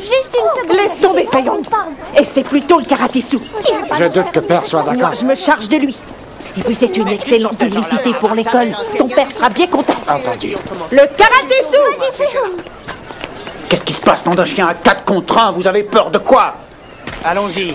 Juste une seconde. Laisse tomber, Fayong. Et c'est plutôt le karaté-sou. Je doute que Père soit Moi, d'accord. je me charge de lui. Et vous êtes une excellente publicité pour l'école. Ton père sera bien content. Entendu. Le karaté-sou Qu'est-ce qui se passe, nom d'un chien? À 4 contre 1 Vous avez peur de quoi? Allons-y.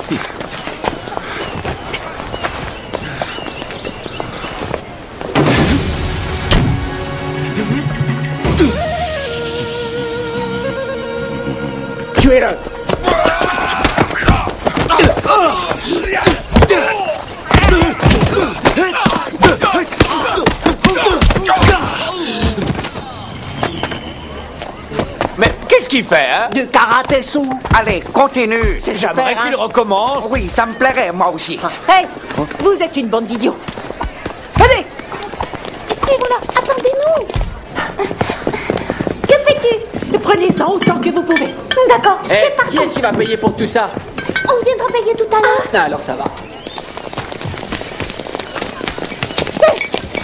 Mais qu'est-ce qu'il fait, hein? Du karaté sous. Allez, continue. C'est J'aimerais super, qu'il hein. recommence. Oui, ça me plairait, moi aussi. Hey Vous êtes une bande d'idiots. Allez Suivez-la. Attendez-nous. Prenez-en autant que vous pouvez. D'accord, Eh, c'est parti. qui est-ce qui va payer pour tout ça On viendra payer tout à l'heure. Ah, alors ça va.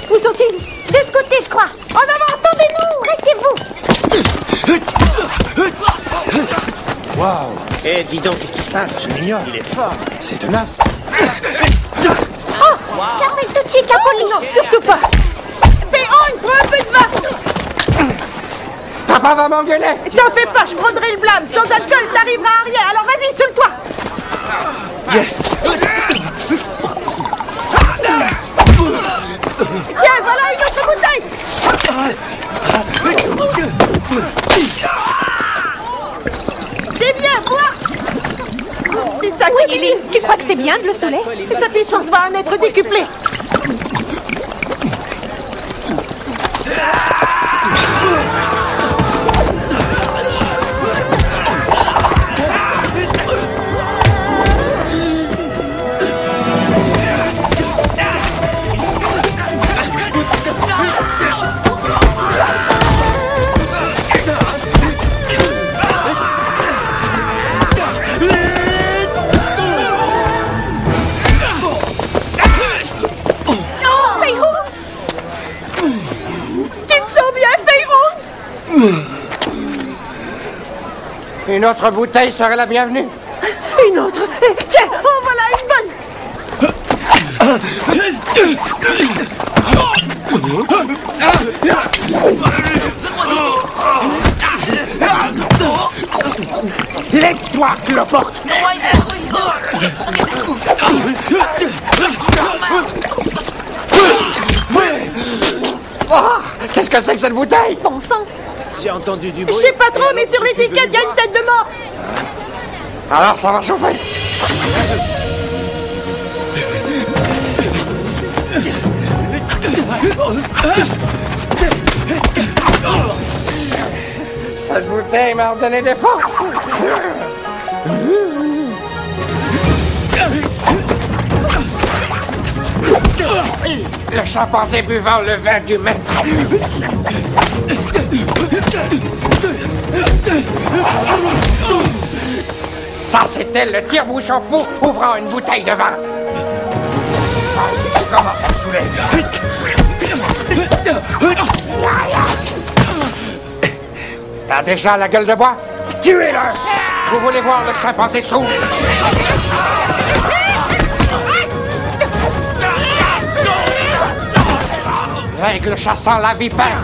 Où sont-ils De ce côté, je crois? En avant, attendez-nous. Pressez-vous. Eh, dis donc, qu'est-ce qui se passe? Je l'ignore. Il est fort. C'est tenace. J'appelle tout de suite la police. Non, surtout pas Fais on, prends un peu de vin Papa va m'engueuler. T'en fais pas, je prendrai le blâme. Sans alcool, t'arriveras à rien. Alors vas-y, sur le toit Tiens, voilà une autre bouteille. C'est bien, bois C'est ça Oui, Lily, tu crois que c'est bien de le soleil? Sa puissance va en être décuplée Une autre bouteille serait la bienvenue. Une autre. Eh, Tiens, en voilà une bonne. Lève-toi, cloporte Oh, Qu'est-ce que c'est que cette bouteille? Bon sang J'ai entendu du Je bruit. sais pas trop, mais sur je l'étiquette, il y a une tête de mort Alors ça va chauffer. Cette bouteille m'a redonné des forces. Le chimpanzé buvant le vin du maître. Ça, c'était le tire-bouchon fou ouvrant une bouteille de vin. Commences à me saouler. T'as déjà la gueule de bois? Tuez-le Vous voulez voir le chimpanzé sous? L'aigle chassant la vipère